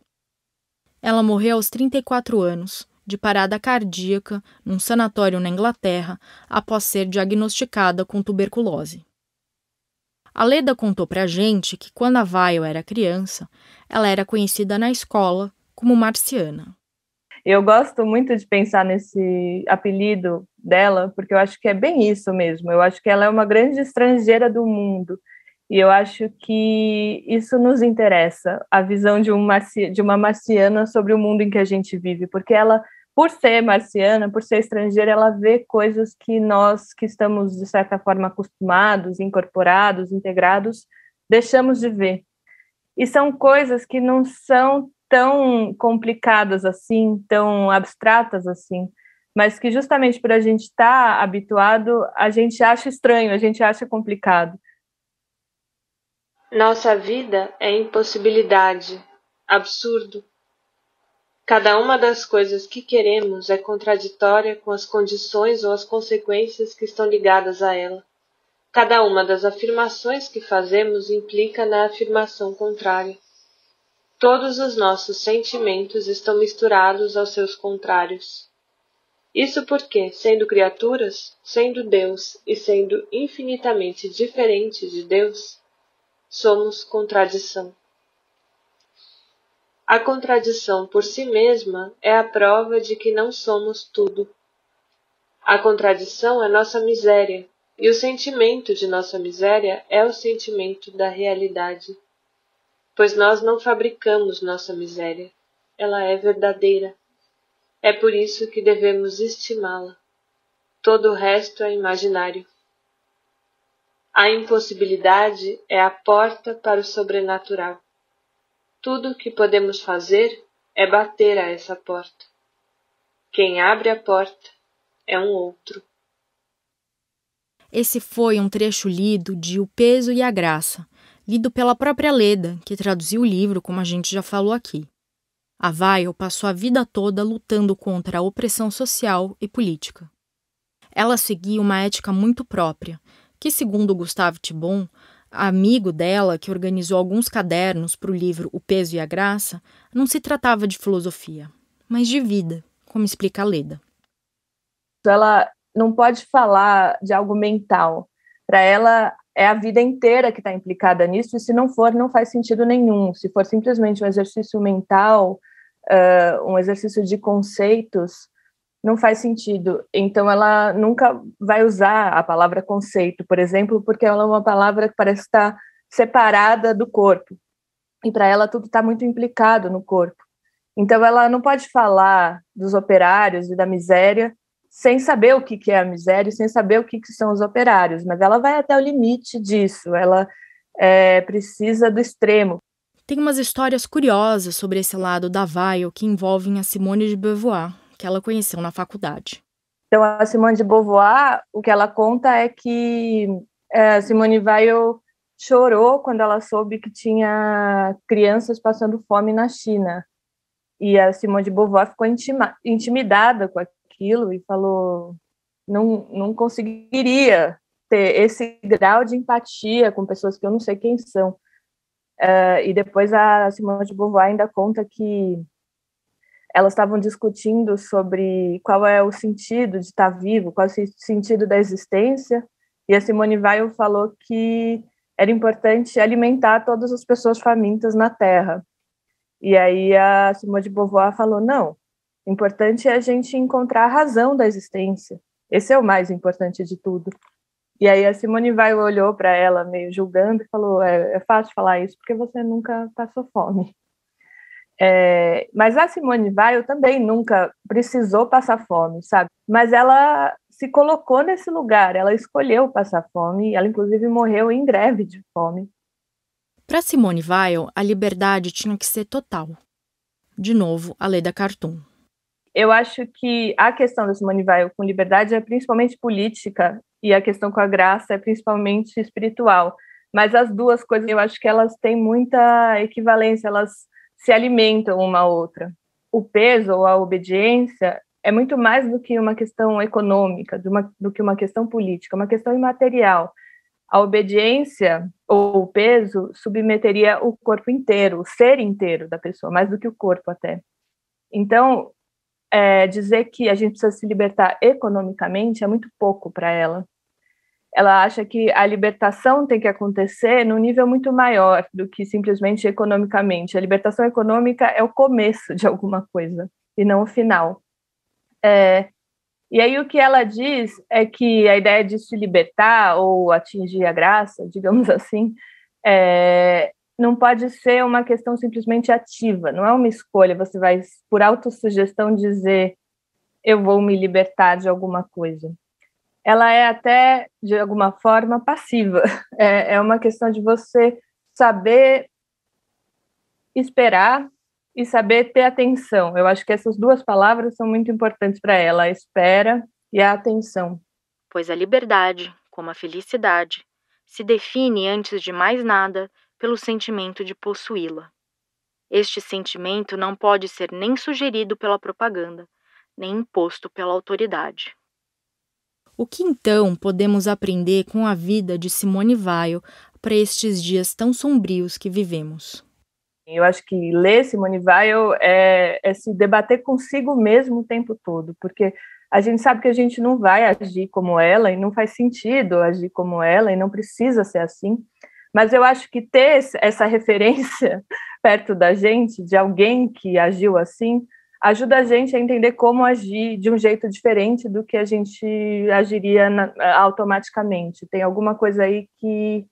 Ela morreu aos 34 anos, de parada cardíaca, num sanatório na Inglaterra, após ser diagnosticada com tuberculose. A Leda contou pra gente que quando a Vaio era criança, ela era conhecida na escola como Marciana. Eu gosto muito de pensar nesse apelido dela, porque eu acho que é bem isso mesmo. Eu acho que ela é uma grande estrangeira do mundo. E eu acho que isso nos interessa, a visão de, um marci de uma marciana sobre o mundo em que a gente vive, porque ela, por ser marciana, por ser estrangeira, ela vê coisas que nós, que estamos, de certa forma, acostumados, incorporados, integrados, deixamos de ver. E são coisas que não são tão complicadas assim, tão abstratas assim, mas que justamente por a gente estar tá habituado, a gente acha estranho, a gente acha complicado. Nossa vida é impossibilidade, absurdo. Cada uma das coisas que queremos é contraditória com as condições ou as consequências que estão ligadas a ela. Cada uma das afirmações que fazemos implica na afirmação contrária. Todos os nossos sentimentos estão misturados aos seus contrários. Isso porque, sendo criaturas, sendo Deus e sendo infinitamente diferentes de Deus, somos contradição. A contradição por si mesma é a prova de que não somos tudo. A contradição é nossa miséria, e o sentimento de nossa miséria é o sentimento da realidade pois nós não fabricamos nossa miséria, ela é verdadeira. É por isso que devemos estimá-la. Todo o resto é imaginário. A impossibilidade é a porta para o sobrenatural. Tudo o que podemos fazer é bater a essa porta. Quem abre a porta é um outro. Esse foi um trecho lido de O Peso e a Graça, lido pela própria Leda, que traduziu o livro, como a gente já falou aqui. A Weil passou a vida toda lutando contra a opressão social e política. Ela seguia uma ética muito própria, que, segundo Gustavo Thibon, amigo dela, que organizou alguns cadernos para o livro O Peso e a Graça, não se tratava de filosofia, mas de vida, como explica a Leda. Ela não pode falar de algo mental. Para ela, é a vida inteira que está implicada nisso, e se não for, não faz sentido nenhum. Se for simplesmente um exercício mental, uh, um exercício de conceitos, não faz sentido. Então, ela nunca vai usar a palavra conceito, por exemplo, porque ela é uma palavra que parece estar separada do corpo. E para ela, tudo está muito implicado no corpo. Então, ela não pode falar dos operários e da miséria sem saber o que, é a miséria, sem saber o que, são os operários, mas ela vai até o limite disso, ela é, precisa do extremo. Tem umas histórias curiosas sobre esse lado da Weil que envolvem a Simone de Beauvoir, que ela conheceu na faculdade. Então, a Simone de Beauvoir, o que ela conta é que é, a Simone Weil chorou quando ela soube que tinha crianças passando fome na China. E a Simone de Beauvoir ficou intima, intimidada com aquilo e falou: não, não conseguiria ter esse grau de empatia com pessoas que eu não sei quem são. Uh, e depois a Simone de Beauvoir ainda conta que elas estavam discutindo sobre qual é o sentido de estar vivo, qual é o sentido da existência, e a Simone Weil falou que era importante alimentar todas as pessoas famintas na Terra. E aí a Simone de Beauvoir falou: não, importante é a gente encontrar a razão da existência. Esse é o mais importante de tudo. E aí a Simone Weil olhou para ela meio julgando e falou: é, é, fácil falar isso porque você nunca passou fome. É, mas a Simone Weil também nunca precisou passar fome, sabe? Mas ela se colocou nesse lugar, ela escolheu passar fome, ela inclusive morreu em greve de fome. Para Simone Weil, a liberdade tinha que ser total. De novo, a lei da Cartoon. Eu acho que a questão da Simone Weil com liberdade é principalmente política e a questão com a graça é principalmente espiritual. Mas as duas coisas, eu acho que elas têm muita equivalência, elas se alimentam uma a outra. O peso ou a obediência é muito mais do que uma questão econômica, do, uma, do que uma questão política, uma questão imaterial. A obediência ou o peso submeteria o corpo inteiro, o ser inteiro da pessoa, mais do que o corpo até. Então, é, dizer que a gente precisa se libertar economicamente é muito pouco para ela ela acha que a libertação tem que acontecer num nível muito maior do que simplesmente economicamente. A libertação econômica é o começo de alguma coisa e não o final. É, e aí o que ela diz é que a ideia de se libertar ou atingir a graça, [LAUGHS] digamos assim, é, não pode ser uma questão simplesmente ativa, não é uma escolha, você vai, por autossugestão, dizer eu vou me libertar de alguma coisa ela é até, de alguma forma, passiva. [LAUGHS] É, é uma questão de você saber esperar e saber ter atenção. Eu acho que essas duas palavras são muito importantes para ela, a espera e a atenção. Pois a liberdade, como a felicidade, se define, antes de mais nada, pelo sentimento de possuí-la. Este sentimento não pode ser nem sugerido pela propaganda, nem imposto pela autoridade. O que então podemos aprender com a vida de Simone Weil para estes dias tão sombrios que vivemos? Eu acho que ler Simone Weil é, é se debater consigo mesmo o tempo todo, porque a gente sabe que a gente não vai agir como ela e não faz sentido agir como ela e não precisa ser assim. Mas eu acho que ter essa [LAUGHS] referência perto da gente, de alguém que agiu assim, ajuda a gente a entender como agir de um jeito diferente do que a gente agiria na, automaticamente. Tem alguma coisa aí que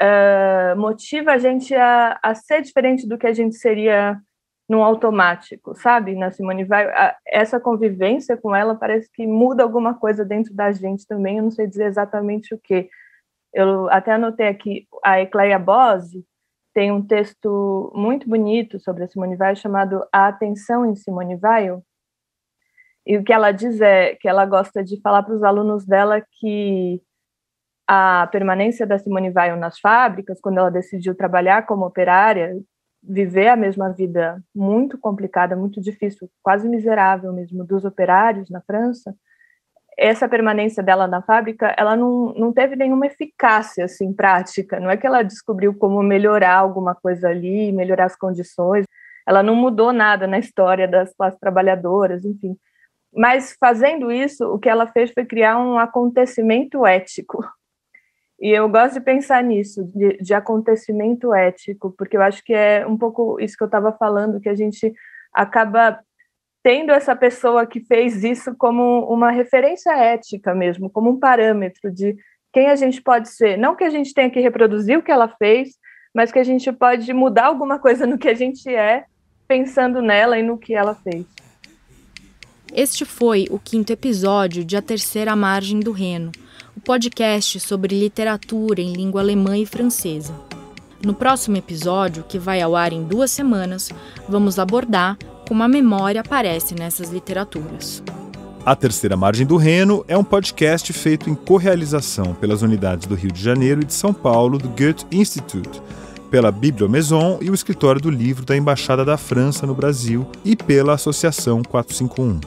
uh, motiva a gente a, a, ser diferente do que a gente seria no automático, sabe? Na Simone a, essa convivência com ela parece que muda alguma coisa dentro da gente também. Eu não sei dizer exatamente o que. Eu até anotei aqui a Ecleia Bose, tem um texto muito bonito sobre a Simone Weil chamado A Atenção em Simone Weil. E o que ela diz é que ela gosta de falar para os alunos dela que a permanência da Simone Weil nas fábricas, quando ela decidiu trabalhar como operária, viver a mesma vida muito complicada, muito difícil, quase miserável mesmo dos operários na França, essa permanência dela na fábrica, ela não, não teve nenhuma eficácia assim prática. Não é que ela descobriu como melhorar alguma coisa ali, melhorar as condições. Ela não mudou nada na história das classes trabalhadoras, enfim. Mas fazendo isso, o que ela fez foi criar um acontecimento ético. E eu gosto de pensar nisso, de, de acontecimento ético, porque eu acho que é um pouco isso que eu estava falando, que a gente acaba tendo essa pessoa que fez isso como uma referência ética mesmo, como um parâmetro de quem a gente pode ser. Não que a gente tenha que reproduzir o que ela fez, mas que a gente pode mudar alguma coisa no que a gente é, pensando nela e no que ela fez. Este foi o quinto episódio de A Terceira Margem do Reno, o podcast sobre literatura em língua alemã e francesa. No próximo episódio, que vai ao ar em duas semanas, vamos abordar como a memória aparece nessas literaturas. A Terceira Margem do Reno é um podcast feito em correalização pelas unidades do Rio de Janeiro e de São Paulo do Goethe Institute, pela Bibliomaison e o escritório do livro da Embaixada da França no Brasil e pela Associação 451.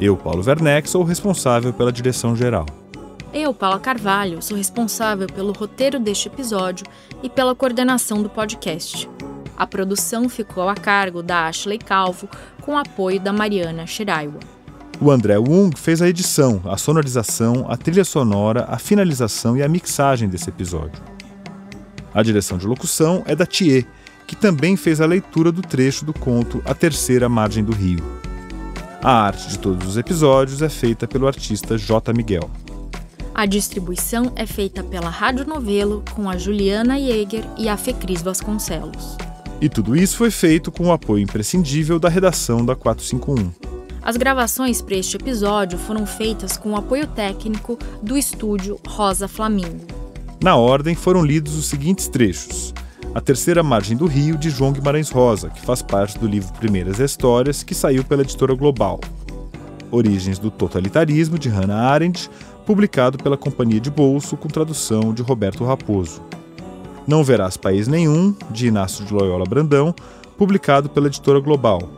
Eu, Paulo Werneck, sou responsável pela direção geral. Eu, Paula Carvalho, sou responsável pelo roteiro deste episódio e pela coordenação do podcast. A produção ficou a cargo da Ashley Calvo, com apoio da Mariana Shiraiwa. O André Wung fez a edição, a sonorização, a trilha sonora, a finalização e a mixagem desse episódio. A direção de locução é da Thier, que também fez a leitura do trecho do conto A Terceira Margem do Rio. A arte de todos os episódios é feita pelo artista J. Miguel. A distribuição é feita pela Rádio Novelo com a Juliana Jäger e a Fecris Vasconcelos. E tudo isso foi feito com o apoio imprescindível da redação da 451. As gravações para este episódio foram feitas com o apoio técnico do estúdio Rosa Flamingo. Na ordem foram lidos os seguintes trechos: A Terceira Margem do Rio, de João Guimarães Rosa, que faz parte do livro Primeiras Histórias, que saiu pela editora Global. Origens do Totalitarismo, de Hannah Arendt, publicado pela Companhia de Bolso, com tradução de Roberto Raposo. Não Verás País Nenhum, de Inácio de Loyola Brandão, publicado pela editora Global.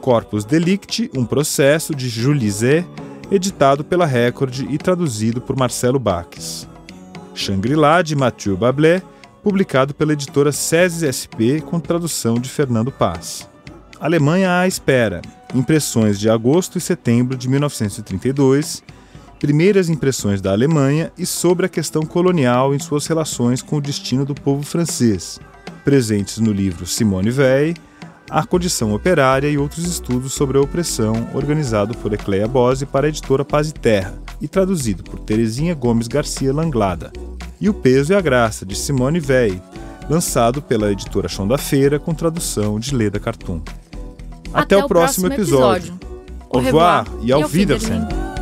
Corpus Delicti, um processo, de Julie Zé, editado pela Record e traduzido por Marcelo Baques. Shangri-La, de Mathieu Bablé, publicado pela editora SESI SP, com tradução de Fernando Paz. Alemanha à Espera, impressões de agosto e setembro de 1932, primeiras impressões da Alemanha e sobre a questão colonial em suas relações com o destino do povo francês, presentes no livro Simone Weil, A Condição Operária e outros estudos sobre a opressão, organizado por Ecleia Bose para a editora Paz e Terra e traduzido por Terezinha Gomes Garcia Langlada, e O Peso e a Graça, de Simone Weil, lançado pela editora Chão da Feira com tradução de Leda Cartoon. Até, Até o próximo, próximo episódio. episódio. Au revoir e ao Wiedersehen.